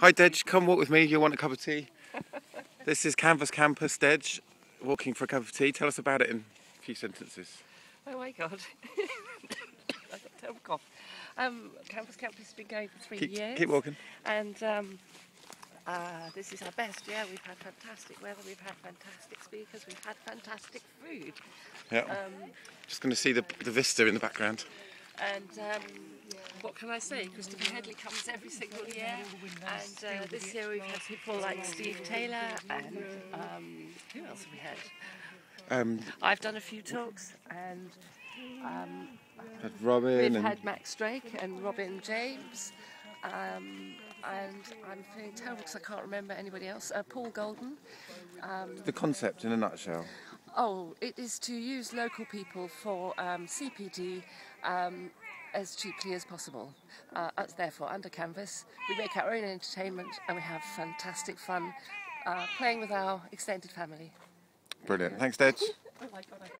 Hi, Dedj. Come walk with me. You want a cup of tea? this is Canvas Campus, Dedj. Walking for a cup of tea. Tell us about it in a few sentences. Oh my god. I've got a terrible cough. Um, Canvas Campus has been going for three Keep, years. keep walking. And um, uh, this is our best year. We've had fantastic weather, we've had fantastic speakers, we've had fantastic food. Yeah. Um, Just going to see the, the vista in the background. and um, what can I say? Christopher Hedley comes every single year. And uh, this year we've had people like Steve Taylor and um, who else have we had? Um, I've done a few talks and um, had Robin We've and had Max Drake and Robin James, um, and I'm feeling terrible because I can't remember anybody else. Uh, Paul Golden. the concept in a nutshell. Oh, it is to use local people for um, CPD um, as cheaply as possible. Uh, that's therefore under canvas. We make our own entertainment and we have fantastic fun uh, playing with our extended family. Brilliant. Thanks, Dedj. Oh my God, I-